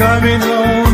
coming home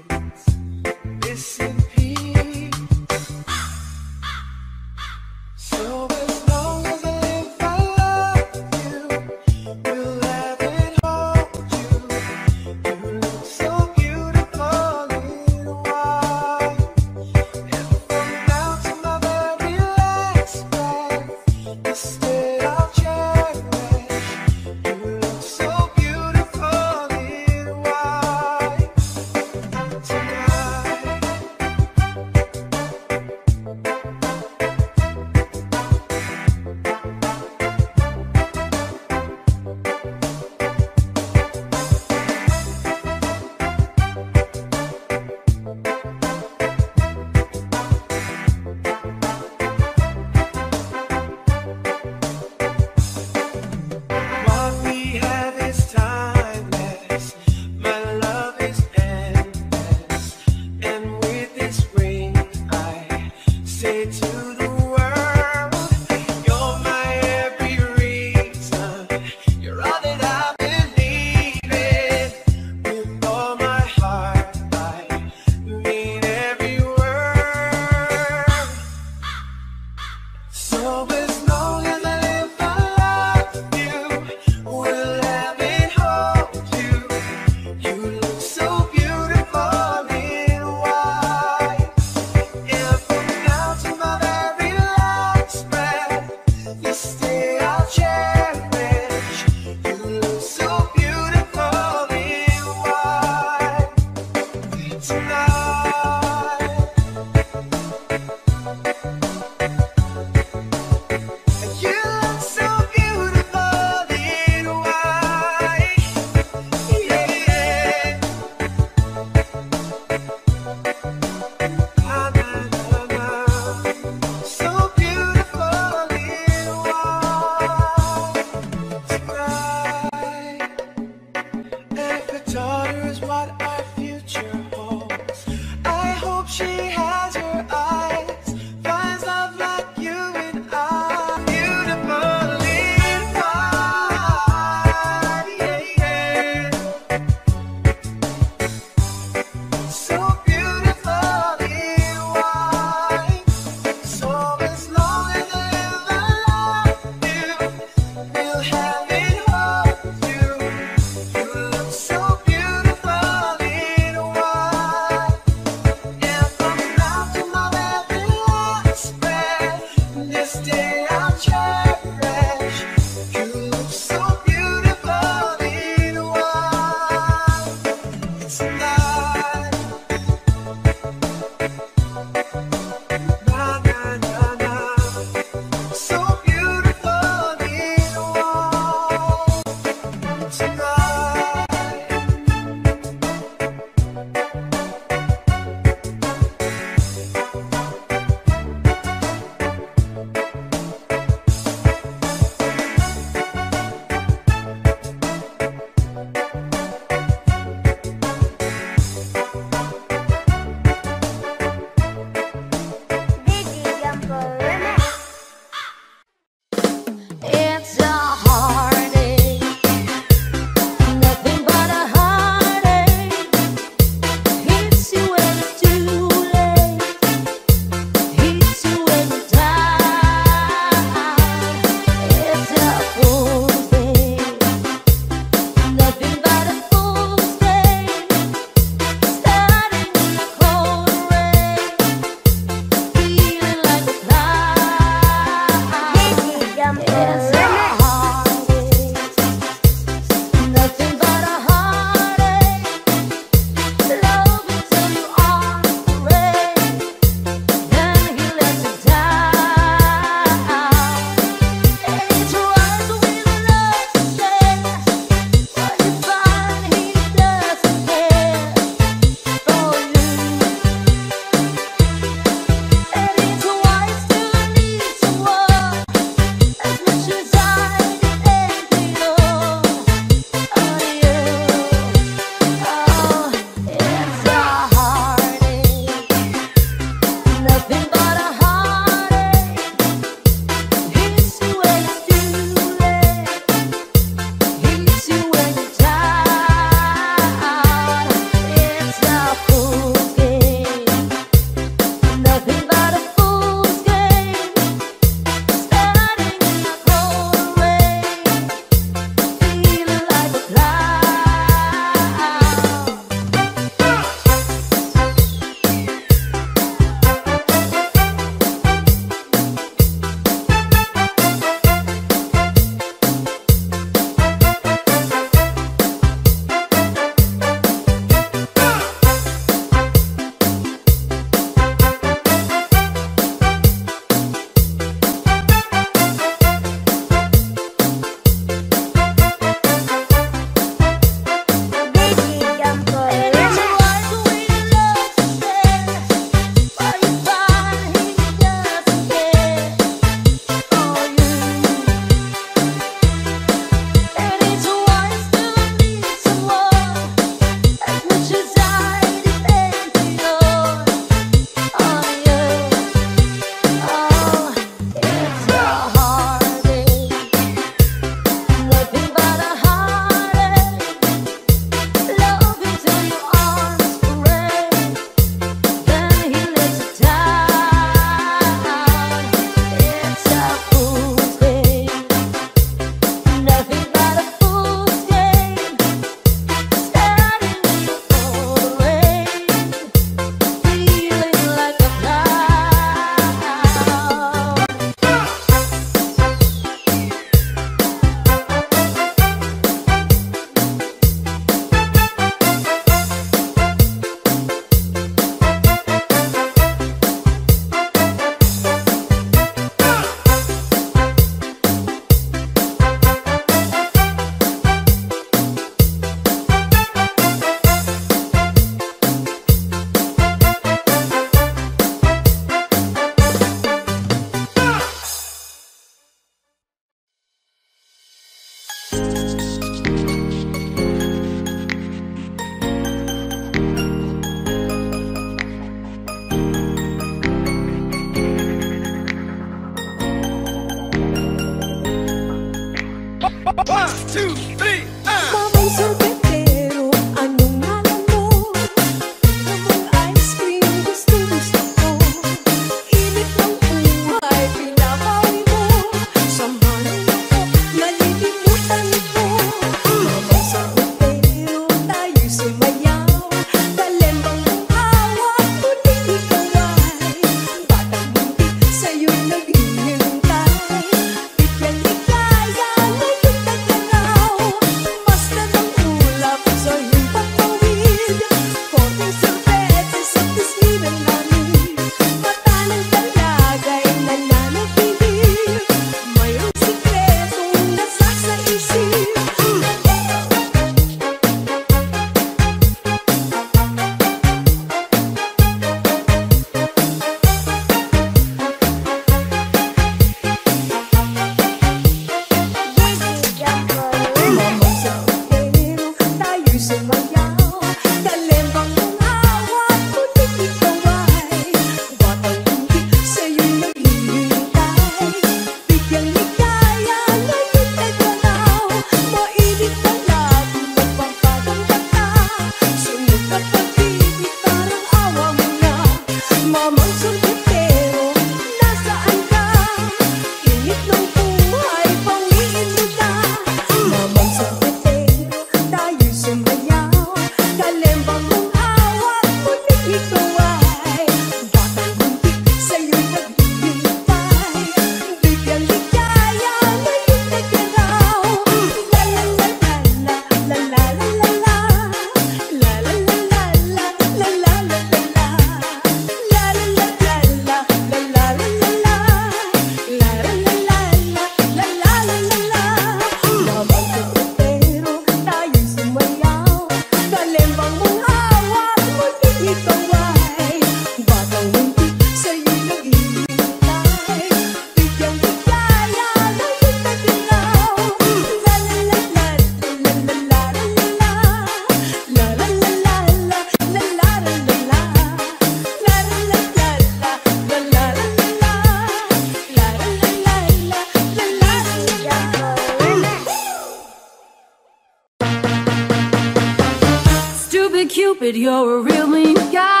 Cupid, you're a real mean guy.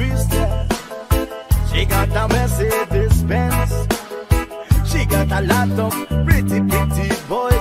twisted. She got a Mercedes Benz. She got a lot of pretty, pretty boys.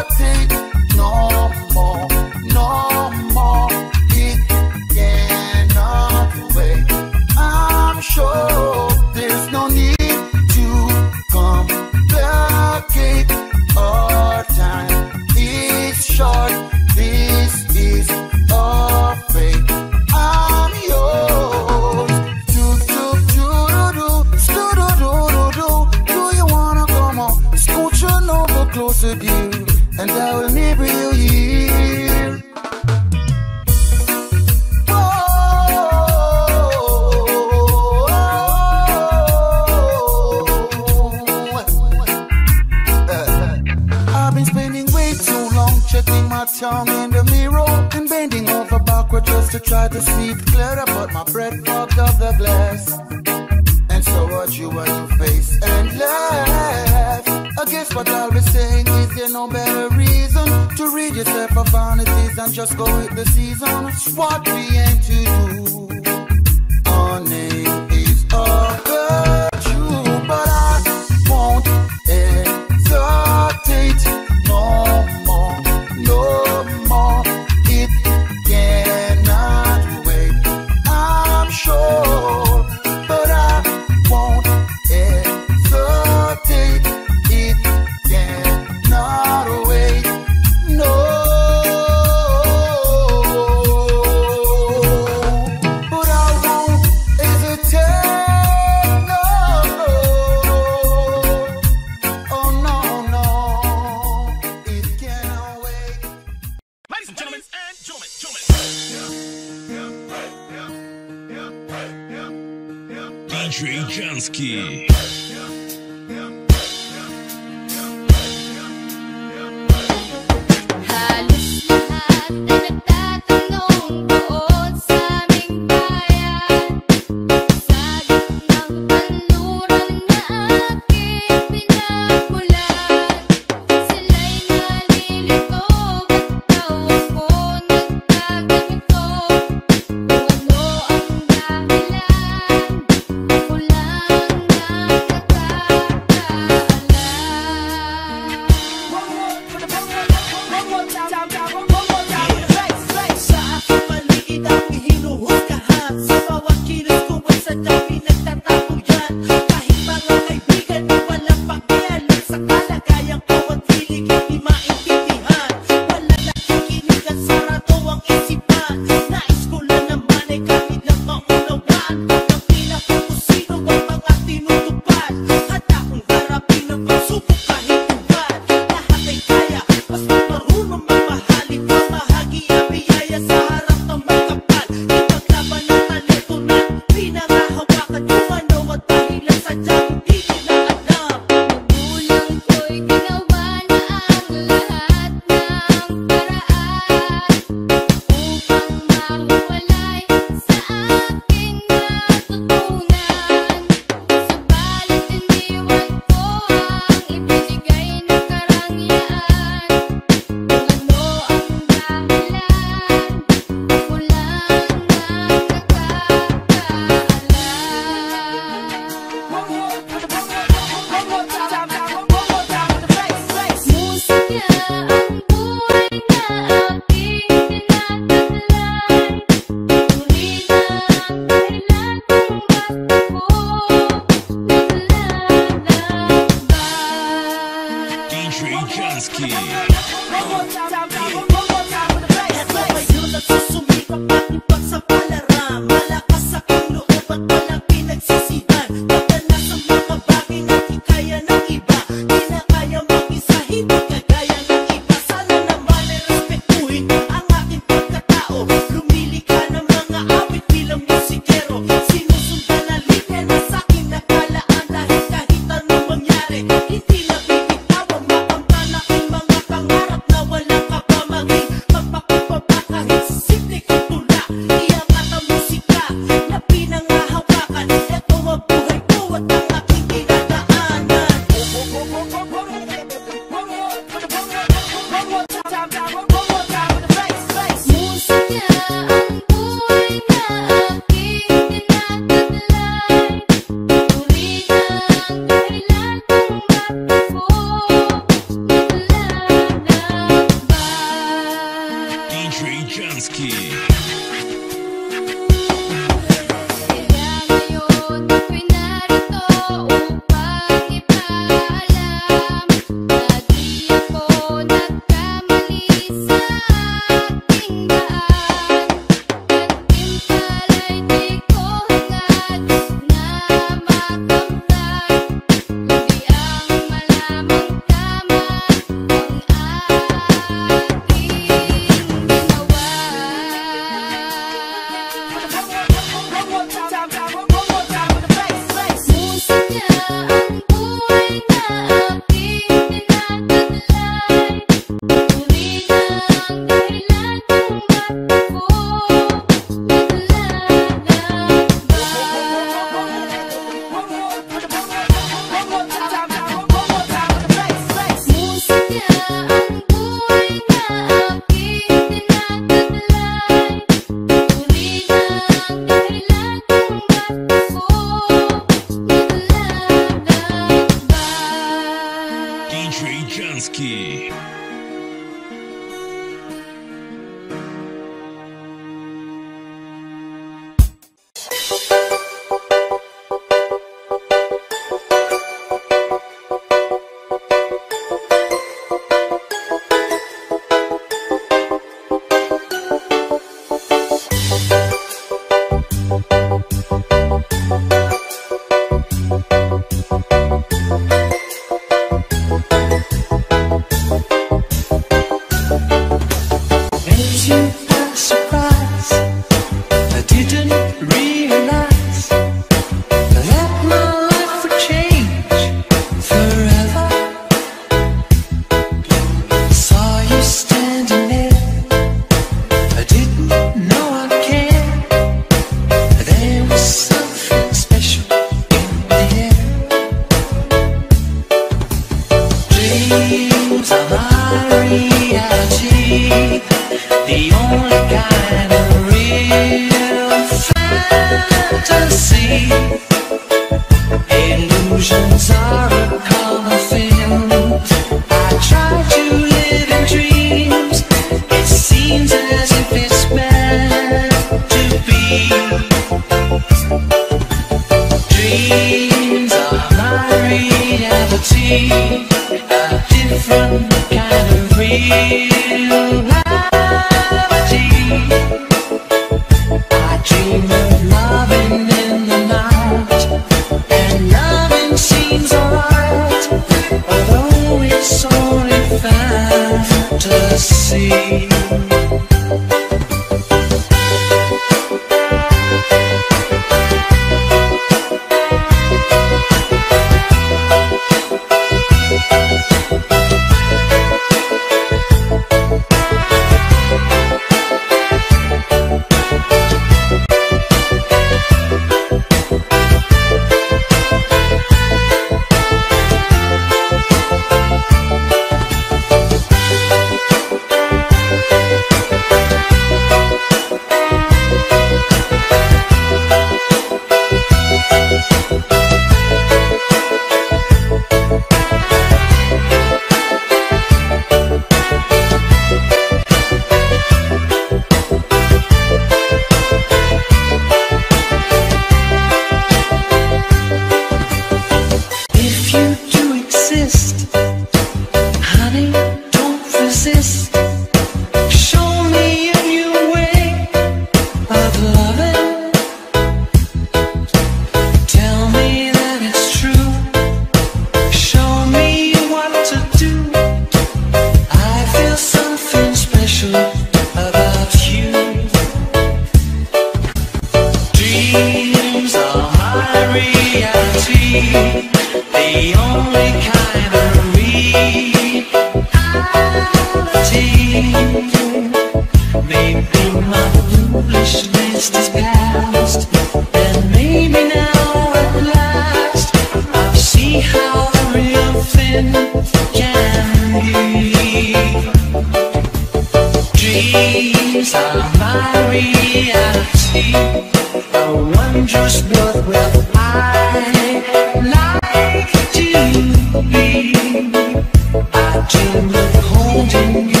Continue.